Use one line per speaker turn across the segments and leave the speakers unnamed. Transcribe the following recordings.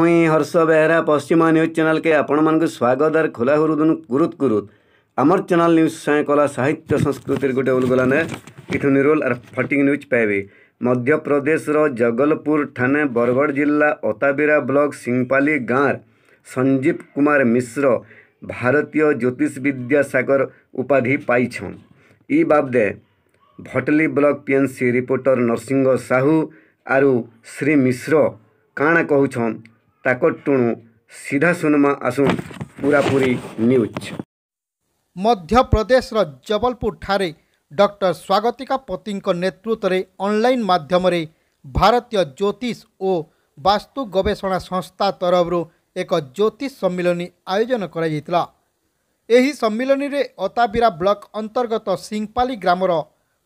ମୁଇଁ ହର୍ଷ ବେହେରା ପଶ୍ଚିମା ନ୍ୟୁଜ୍ ଚ୍ୟାନେଲ୍କେ ଆପଣମାନଙ୍କୁ ସ୍ୱାଗତ ଆର୍ ଖୋଲା ହରୁଦୁନ୍ କୁରୁତ୍ କୁରୁତ୍ ଆମର୍ ଚ୍ୟାନେଲ୍ ନ୍ୟୁଜ୍ ସାଙ୍ଗେ କଲା ସାହିତ୍ୟ ସଂସ୍କୃତିର ଗୋଟେ ଉଲଗଲାନେ ଇଠୁ ନିରୋଲ ଆର୍ ଫଟିଂ ନ୍ୟୁଜ୍ ପାଇବେ। ମଧ୍ୟପ୍ରଦେଶର ଜଗଲପୁର ଥାନେ ବରଗଡ଼ ଜିଲ୍ଲା ଅତାବିରା ବ୍ଲକ ସିଂପାଲି ଗାଁର ସଞ୍ଜୀବ କୁମାର ମିଶ୍ର ଭାରତୀୟ ଜ୍ୟୋତିଷ ବିଦ୍ୟା ସାଗର ଉପାଧି ପାଇଛନ୍। ଇ ବାବଦେ Bhatli block PNC reporter Narasingha Sahu ଆରୁ ଶ୍ରୀ ମିଶ୍ର କାଣା କହୁଛନ୍ ତାକର୍ ଟୁଣୁ ସିଧା ଶୁନମା ଆସୁନ୍ ପୁରାପୁରି ନ୍ୟୁଜ୍।
ମଧ୍ୟପ୍ରଦେଶର ଜବଲପୁରଠାରେ ଡକ୍ଟର ସ୍ୱାଗତିକା ପତିଙ୍କ ନେତୃତ୍ୱରେ ଅନଲାଇନ୍ ମାଧ୍ୟମରେ ଭାରତୀୟ ଜ୍ୟୋତିଷ ଓ ବାସ୍ତୁ ଗବେଷଣା ସଂସ୍ଥା ତରଫରୁ ଏକ ଜ୍ୟୋତିଷ ସମ୍ମିଳନୀ ଆୟୋଜନ କରାଯାଇଥିଲା। ଏହି ସମ୍ମିଳନୀରେ ଅତାବିରା ବ୍ଲକ ଅନ୍ତର୍ଗତ ସିଂପାଲି ଗ୍ରାମର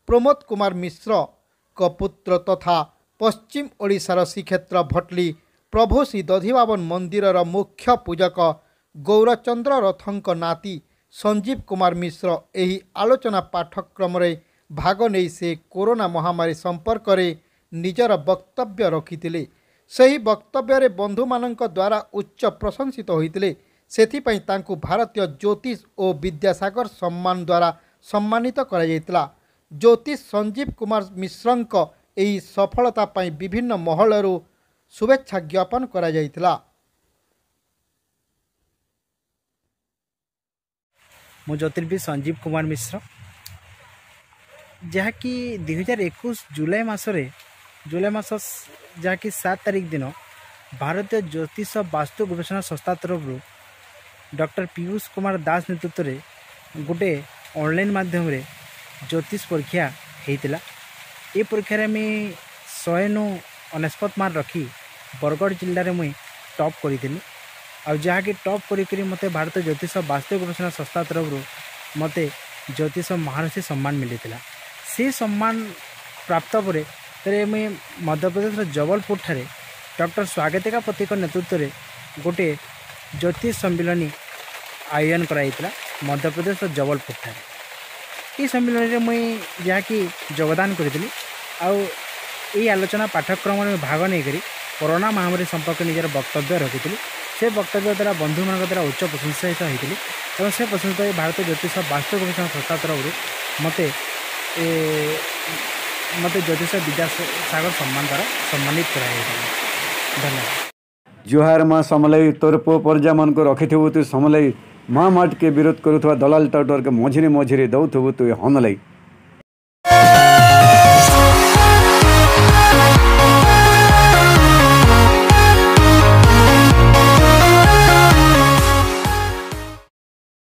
ପ୍ରମୋଦ କୁମାର ମିଶ୍ରଙ୍କ ପୁତ୍ର ତଥା ପଶ୍ଚିମ ଓଡ଼ିଶାର ଶ୍ରୀକ୍ଷେତ୍ର ଭଟଲି ପ୍ରଭୁ ଶ୍ରୀ ଦଧିବାବନ ମନ୍ଦିରର ମୁଖ୍ୟ ପୂଜକ ଗୌରଚନ୍ଦ୍ର ରଥଙ୍କ ନାତି ସଞ୍ଜୀବ କୁମାର ମିଶ୍ର ଏହି ଆଲୋଚନା ପାଠ୍ୟକ୍ରମରେ ଭାଗ ନେଇ ସେ କରୋନା ମହାମାରୀ ସମ୍ପର୍କରେ ନିଜର ବକ୍ତବ୍ୟ ରଖିଥିଲେ ସେହି ବକ୍ତବ୍ୟରେ ବନ୍ଧୁମାନଙ୍କ ଦ୍ୱାରା ଉଚ୍ଚ ପ୍ରଶଂସିତ ହୋଇଥିଲେ ସେଥିପାଇଁ ତାଙ୍କୁ ଭାରତୀୟ ଜ୍ୟୋତିଷ ଓ ବିଦ୍ୟାସାଗର ସମ୍ମାନ ଦ୍ୱାରା ସମ୍ମାନିତ କରାଯାଇଥିଲା ଜ୍ୟୋତିଷ ସଞ୍ଜୀବ କୁମାର ମିଶ୍ରଙ୍କ ଏହି ସଫଳତା ପାଇଁ ବିଭିନ୍ନ ମହଲରୁ ଶୁଭେଚ୍ଛା ଜ୍ଞାପନ କରାଯାଇଥିଲା
ମୁଁ ଜ୍ୟୋତିର୍ବିଦ ସଞ୍ଜୀବ କୁମାର ମିଶ୍ର ଯାହାକି ଦୁଇହଜାର ଏକୋଇଶ ଜୁଲାଇ ମାସରେ ଜୁଲାଇ ମାସ ଯାହାକି ସାତ ତାରିଖ ଦିନ ଭାରତୀୟ ଜ୍ୟୋତିଷ ବାସ୍ତୁ ଗବେଷଣା ସଂସ୍ଥା ତରଫରୁ ଡକ୍ଟର ପୀୟୁଷ କୁମାର ଦାସ ନେତୃତ୍ୱରେ ଗୋଟେ ଅନଲାଇନ୍ ମାଧ୍ୟମରେ ଜ୍ୟୋତିଷ ପରୀକ୍ଷା ହେଇଥିଲା। ଏ ପରୀକ୍ଷାରେ ଆମେ ଶହେନୁ ଅନେଶତ ମାର୍କ ରଖି ବରଗଡ଼ ଜିଲ୍ଲାରେ ମୁଇଁ ଟପ୍ କରିଥିଲି। ଆଉ ଯାହାକି ଟପ୍ କରିକରି ମୋତେ ଭାରତୀୟ ଜ୍ୟୋତିଷ ବାସ୍ତୁ ଗବେଷଣା ସଂସ୍ଥା ତରଫରୁ ମୋତେ ଜ୍ୟୋତିଷ ମହାରଷି ସମ୍ମାନ ମିଳିଥିଲା। ସେ ସମ୍ମାନ ପ୍ରାପ୍ତ ପରେ ତେବେ ମୁଇଁ ମଧ୍ୟପ୍ରଦେଶର ଜବଲପୁରଠାରେ ଡକ୍ଟର ସ୍ୱାଗତିକା ପତିଙ୍କ ନେତୃତ୍ୱରେ ଗୋଟିଏ ଜ୍ୟୋତିଷ ସମ୍ମିଳନୀ ଆୟୋଜନ କରାଯାଇଥିଲା ମଧ୍ୟପ୍ରଦେଶର ଜବଲପୁରଠାରେ। ଏହି ସମ୍ମିଳନୀରେ ମୁଇଁ ଯାହାକି ଯୋଗଦାନ କରିଥିଲି ଆଉ ଏହି ଆଲୋଚନା ପାଠ୍ୟକ୍ରମରେ ଭାଗ ନେଇକରି କରୋନା ମହାମାରୀ ସମ୍ପର୍କରେ ନିଜର ବକ୍ତବ୍ୟ ରଖିଥିଲି ସେ ବକ୍ତବ୍ୟ ଦ୍ୱାରା ବନ୍ଧୁମାନଙ୍କ ଦ୍ୱାରା ଉଚ୍ଚ ପ୍ରଶଂସିତ ହୋଇଥିଲି ଏବଂ ସେ ପ୍ରଶଂସିତ ହୋଇ ଭାରତୀୟ ଜ୍ୟୋତିଷ ବାସ୍ତୁ ଗବେଷଣା ସଂସ୍ଥା ତରଫରୁ ମୋତେ ମୋତେ ଜ୍ୟୋତିଷ ବିଦ୍ୟାସାଗର ସମ୍ମାନ ଦ୍ୱାରା ସମ୍ମାନିତ କରାଯାଇଥିଲା ଧନ୍ୟବାଦ
ଜୁହାର ମା ସମଲେଇ ତୋର ପୁଅ ପର୍ଯ୍ୟାମାନଙ୍କୁ ରଖିଥିବୁ ତୁ ସମଲେଇ મા માટે વિરોધ કરું અથવા દલાલ તટવર્ગે મોજરી મોજરી દઉં થવું તો એ હોનલઈ